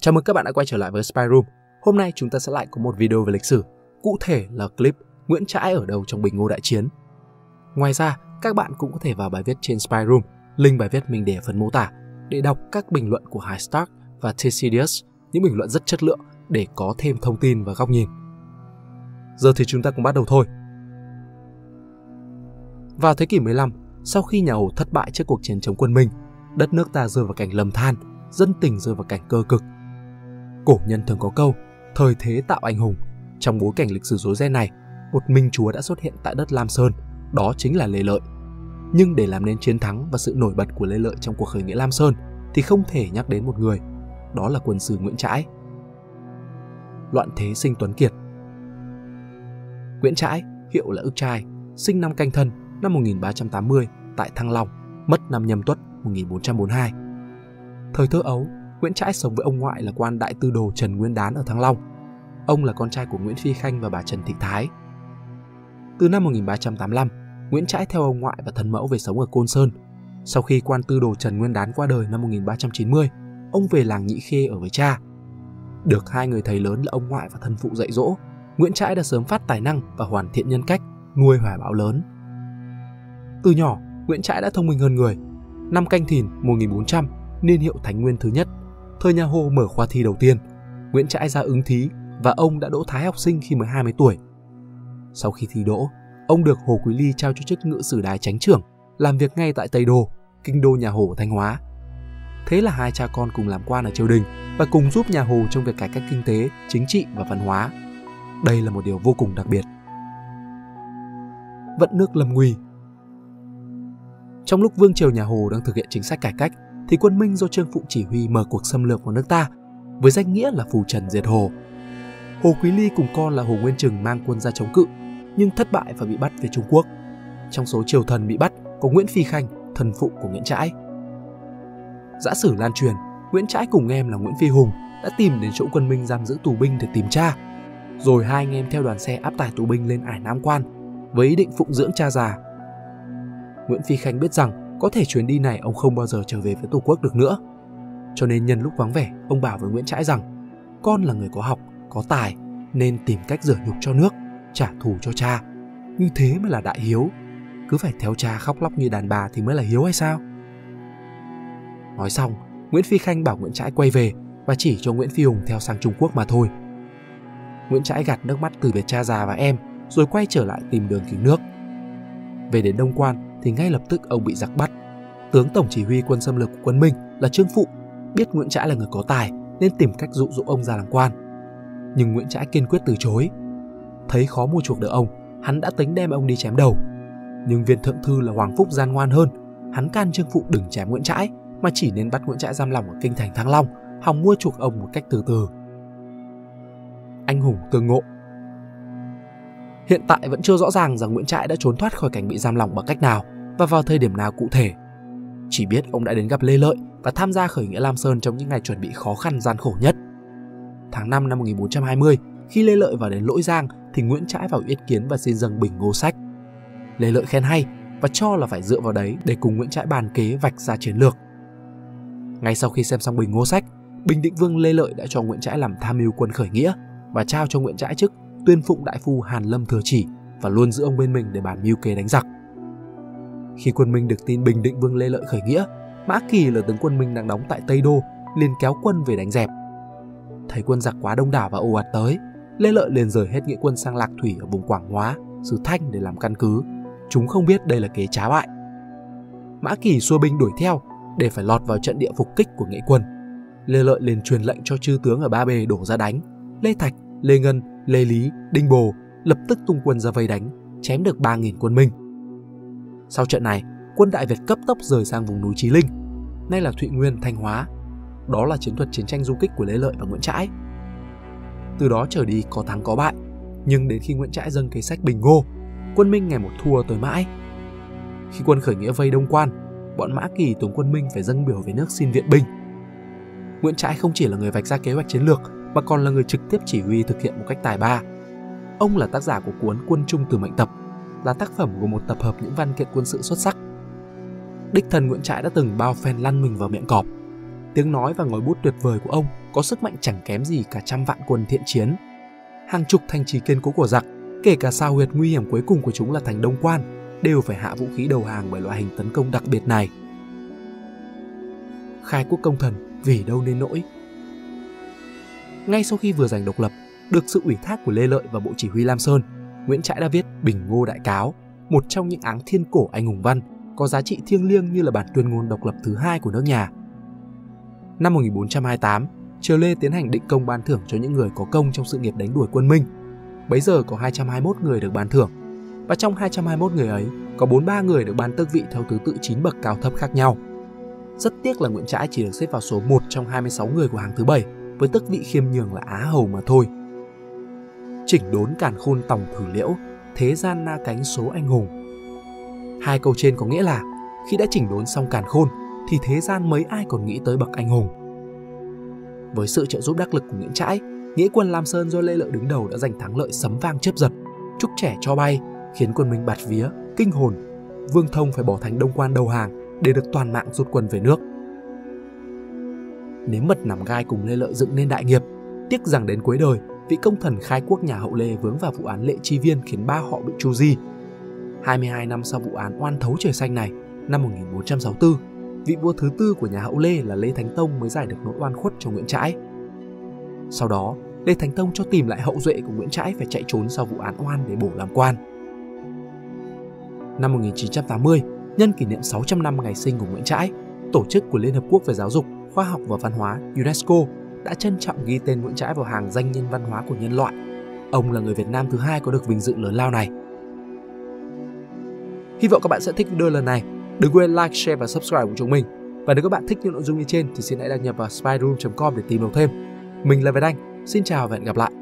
Chào mừng các bạn đã quay trở lại với Spy Room. Hôm nay chúng ta sẽ lại có một video về lịch sử, cụ thể là clip Nguyễn Trãi ở đâu trong Bình Ngô Đại Chiến. Ngoài ra, các bạn cũng có thể vào bài viết trên Spy Room, link bài viết mình để phần mô tả, để đọc các bình luận của High Stark và Theseus, những bình luận rất chất lượng để có thêm thông tin và góc nhìn. Giờ thì chúng ta cùng bắt đầu thôi. Vào thế kỷ 15, sau khi nhà Hồ thất bại trước cuộc chiến chống quân Minh, đất nước ta rơi vào cảnh lầm than, dân tình rơi vào cảnh cơ cực. Cổ nhân thường có câu, thời thế tạo anh hùng. Trong bối cảnh lịch sử rối ren này, một minh chúa đã xuất hiện tại đất Lam Sơn, đó chính là Lê Lợi. Nhưng để làm nên chiến thắng và sự nổi bật của Lê Lợi trong cuộc khởi nghĩa Lam Sơn thì không thể nhắc đến một người, đó là quân sư Nguyễn Trãi. Loạn thế sinh Tuấn Kiệt Nguyễn Trãi, hiệu là ức trai, sinh năm canh thân năm 1380 tại Thăng Long, mất năm nhâm tuất 1442. Thời thơ ấu, Nguyễn Trãi sống với ông ngoại là quan đại tư đồ Trần Nguyên Đán ở Thăng Long. Ông là con trai của Nguyễn Phi Khanh và bà Trần Thị Thái. Từ năm 1385, Nguyễn Trãi theo ông ngoại và thân mẫu về sống ở Côn Sơn. Sau khi quan tư đồ Trần Nguyên Đán qua đời năm 1390, ông về làng Nhị Khê ở với cha. Được hai người thầy lớn là ông ngoại và thân phụ dạy dỗ, Nguyễn Trãi đã sớm phát tài năng và hoàn thiện nhân cách, nuôi hoài bão lớn. Từ nhỏ, Nguyễn Trãi đã thông minh hơn người. Năm canh thìn 1400, niên hiệu Thánh Nguyên thứ nhất, thời nhà Hồ mở khoa thi đầu tiên, Nguyễn Trãi ra ứng thí và ông đã đỗ thái học sinh khi mới 20 tuổi. Sau khi thi đỗ, ông được Hồ Quý Ly trao cho chức ngự sử đài chánh trưởng, làm việc ngay tại Tây Đô, kinh đô nhà Hồ Thanh Hóa. Thế là hai cha con cùng làm quan ở triều đình và cùng giúp nhà Hồ trong việc cải cách kinh tế, chính trị và văn hóa. Đây là một điều vô cùng đặc biệt. Vận nước lâm nguy trong lúc vương triều nhà Hồ đang thực hiện chính sách cải cách, thì quân Minh do Trương Phụ chỉ huy mở cuộc xâm lược vào nước ta với danh nghĩa là phù trần diệt Hồ. Hồ Quý Ly cùng con là Hồ Nguyên Trừng mang quân ra chống cự, nhưng thất bại và bị bắt về Trung Quốc. Trong số triều thần bị bắt có Nguyễn Phi Khanh, thần phụ của Nguyễn Trãi. Giả sử lan truyền, Nguyễn Trãi cùng em là Nguyễn Phi Hùng đã tìm đến chỗ quân Minh giam giữ tù binh để tìm cha. Rồi hai anh em theo đoàn xe áp tải tù binh lên ải Nam Quan với ý định phụng dưỡng cha già. Nguyễn Phi Khanh biết rằng có thể chuyến đi này ông không bao giờ trở về với Tổ quốc được nữa. Cho nên nhân lúc vắng vẻ, ông bảo với Nguyễn Trãi rằng con là người có học, có tài nên tìm cách rửa nhục cho nước, trả thù cho cha. Như thế mới là đại hiếu. Cứ phải theo cha khóc lóc như đàn bà thì mới là hiếu hay sao? Nói xong, Nguyễn Phi Khanh bảo Nguyễn Trãi quay về và chỉ cho Nguyễn Phi Hùng theo sang Trung Quốc mà thôi. Nguyễn Trãi gạt nước mắt từ biệt cha già và em rồi quay trở lại tìm đường cứu nước. Về đến Đông Quan, thì ngay lập tức ông bị giặc bắt. Tướng tổng chỉ huy quân xâm lược của quân Minh là Trương Phụ biết Nguyễn Trãi là người có tài nên tìm cách dụ dỗ ông ra làm quan. Nhưng Nguyễn Trãi kiên quyết từ chối. Thấy khó mua chuộc được ông, hắn đã tính đem ông đi chém đầu. Nhưng viên thượng thư là Hoàng Phúc gian ngoan hơn, hắn can Trương Phụ đừng chém Nguyễn Trãi mà chỉ nên bắt Nguyễn Trãi giam lòng ở kinh thành Thăng Long, hòng mua chuộc ông một cách từ từ. Anh hùng tương ngộ Hiện tại vẫn chưa rõ ràng rằng Nguyễn Trãi đã trốn thoát khỏi cảnh bị giam lỏng bằng cách nào và vào thời điểm nào cụ thể. Chỉ biết ông đã đến gặp Lê Lợi và tham gia khởi nghĩa Lam Sơn trong những ngày chuẩn bị khó khăn gian khổ nhất. Tháng 5 năm 1420, khi Lê Lợi vào đến Lỗi Giang thì Nguyễn Trãi vào yết kiến và xin dâng bình ngô sách. Lê Lợi khen hay và cho là phải dựa vào đấy để cùng Nguyễn Trãi bàn kế vạch ra chiến lược. Ngay sau khi xem xong bình ngô sách, Bình Định Vương Lê Lợi đã cho Nguyễn Trãi làm tham mưu quân khởi nghĩa và trao cho Nguyễn Trãi chức tuyên phụng đại phu Hàn Lâm thừa chỉ và luôn giữ ông bên mình để bàn mưu kế đánh giặc. Khi quân Minh được tin Bình Định Vương Lê Lợi khởi nghĩa, Mã Kỳ là tướng quân Minh đang đóng tại Tây Đô, liền kéo quân về đánh dẹp. Thấy quân giặc quá đông đảo và ồ ạt tới, Lê Lợi liền rời hết nghĩa quân sang Lạc Thủy ở vùng Quảng Hóa, xứ Thanh để làm căn cứ. Chúng không biết đây là kế trá bại. Mã Kỳ xua binh đuổi theo để phải lọt vào trận địa phục kích của nghĩa quân. Lê Lợi liền truyền lệnh cho chư tướng ở ba bề đổ ra đánh. Lê Thạch, Lê Ngân, Lê Lý, Đinh Bồ lập tức tung quân ra vây đánh, chém được 3.000 quân Minh. Sau trận này, quân Đại Việt cấp tốc rời sang vùng núi Chí Linh, nay là Thụy Nguyên, Thanh Hóa. Đó là chiến thuật chiến tranh du kích của Lê Lợi và Nguyễn Trãi. Từ đó trở đi có thắng có bại, nhưng đến khi Nguyễn Trãi dâng kế sách Bình Ngô, quân Minh ngày một thua tới mãi. Khi quân khởi nghĩa vây Đông Quan, bọn Mã Kỳ tướng quân Minh phải dâng biểu về nước xin viện binh. Nguyễn Trãi không chỉ là người vạch ra kế hoạch chiến lược mà còn là người trực tiếp chỉ huy thực hiện một cách tài ba. Ông là tác giả của cuốn Quân Trung từ mệnh tập, là tác phẩm của một tập hợp những văn kiện quân sự xuất sắc. Đích Thần Nguyễn Trãi đã từng bao phen lăn mình vào miệng cọp. Tiếng nói và ngòi bút tuyệt vời của ông có sức mạnh chẳng kém gì cả trăm vạn quân thiện chiến. Hàng chục thành trì kiên cố của giặc, kể cả sao huyệt nguy hiểm cuối cùng của chúng là thành Đông Quan, đều phải hạ vũ khí đầu hàng bởi loại hình tấn công đặc biệt này. Khai quốc công thần vì đâu nên nỗi. Ngay sau khi vừa giành độc lập, được sự ủy thác của Lê Lợi và Bộ Chỉ huy Lam Sơn, Nguyễn Trãi đã viết Bình Ngô Đại Cáo, một trong những áng thiên cổ anh hùng văn có giá trị thiêng liêng như là bản tuyên ngôn độc lập thứ hai của nước nhà. Năm 1428, Triều Lê tiến hành định công ban thưởng cho những người có công trong sự nghiệp đánh đuổi quân Minh. Bấy giờ có 221 người được ban thưởng, và trong 221 người ấy có 43 người được ban tước vị theo thứ tự 9 bậc cao thấp khác nhau. Rất tiếc là Nguyễn Trãi chỉ được xếp vào số 1 trong 26 người của hàng thứ bảy với tước vị khiêm nhường là Á Hầu mà thôi. Chỉnh đốn càn khôn tòng thử liễu, thế gian na cánh số anh hùng. Hai câu trên có nghĩa là khi đã chỉnh đốn xong càn khôn thì thế gian mấy ai còn nghĩ tới bậc anh hùng. Với sự trợ giúp đắc lực của Nguyễn Trãi, nghĩa quân Lam Sơn do Lê Lợi đứng đầu đã giành thắng lợi sấm vang chớp giật, trúc trẻ cho bay, khiến quân Minh bạt vía, kinh hồn. Vương Thông phải bỏ thành Đông Quan đầu hàng để được toàn mạng rút quân về nước. Nếm mật nằm gai cùng Lê Lợi dựng nên đại nghiệp, tiếc rằng đến cuối đời, vị công thần khai quốc nhà hậu Lê vướng vào vụ án lệ chi viên khiến ba họ bị tru di. 22 năm sau vụ án oan thấu trời xanh này, năm 1464, vị vua thứ tư của nhà hậu Lê là Lê Thánh Tông mới giải được nỗi oan khuất cho Nguyễn Trãi. Sau đó, Lê Thánh Tông cho tìm lại hậu duệ của Nguyễn Trãi phải chạy trốn sau vụ án oan để bổ làm quan. Năm 1980, nhân kỷ niệm 600 năm ngày sinh của Nguyễn Trãi, Tổ chức của Liên Hợp Quốc về Giáo dục, Khoa học và Văn hóa UNESCO đã trân trọng ghi tên Nguyễn Trãi vào hàng danh nhân văn hóa của nhân loại. Ông là người Việt Nam thứ hai có được vinh dự lớn lao này. Hy vọng các bạn sẽ thích video lần này. Đừng quên like, share và subscribe của chúng mình. Và nếu các bạn thích những nội dung như trên thì xin hãy đăng nhập vào spyroom.com để tìm hiểu thêm. Mình là Việt Anh, xin chào và hẹn gặp lại.